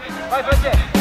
빨리빨리 빼.